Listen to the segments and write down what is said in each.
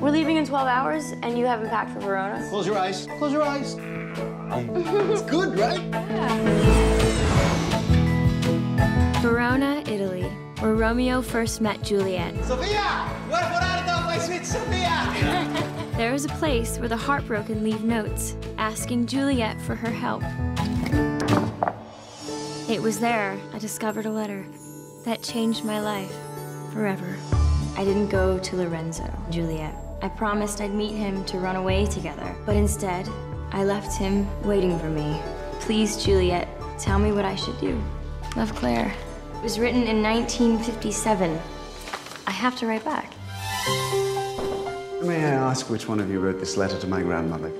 We're leaving in 12 hours, and you haven't packed for Verona? Close your eyes. Close your eyes. it's good, right? Verona, Italy, where Romeo first met Juliet. Sophia! Buona fornata, my sweet Sophia! There is a place where the heartbroken leave notes, asking Juliet for her help. It was there I discovered a letter that changed my life forever. I didn't go to Lorenzo, Juliet. I promised I'd meet him to run away together, but instead, I left him waiting for me. Please, Juliet, tell me what I should do. Love, Claire. It was written in 1957. I have to write back. May I ask which one of you wrote this letter to my grandmother?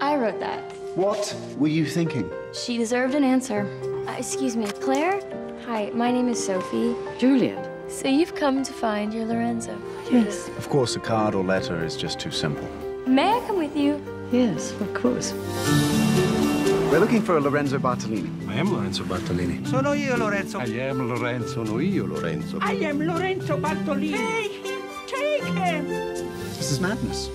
I wrote that. What were you thinking? She deserved an answer. Uh, excuse me, Claire? Hi, my name is Sophie. Juliet. So you've come to find your Lorenzo. Yes. Of course, a card or letter is just too simple. May I come with you? Yes, of course. We're looking for a Lorenzo Bartolini. I am Lorenzo Bartolini. Sono io, Lorenzo. I am Lorenzo. Sono io, Lorenzo. I am Lorenzo Bartolini. Take him! Take him! This is madness.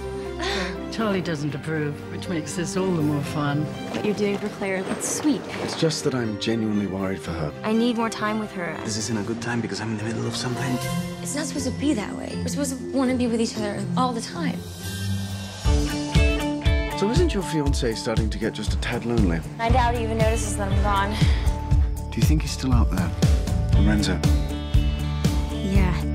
Charlie doesn't approve, which makes this all the more fun. What you're doing for Claire, it's sweet. It's just that I'm genuinely worried for her. I need more time with her. This Is this in a good time because I'm in the middle of something? It's not supposed to be that way. We're supposed to want to be with each other all the time. So isn't your fiance starting to get just a tad lonely? I doubt he even notices that I'm gone. Do you think he's still out there? Lorenzo? Yeah.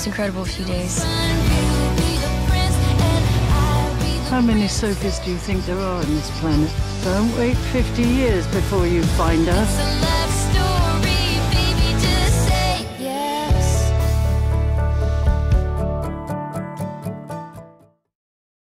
Most incredible few days. How many Sophies do you think there are on this planet? Don't wait 50 years before you find celeb.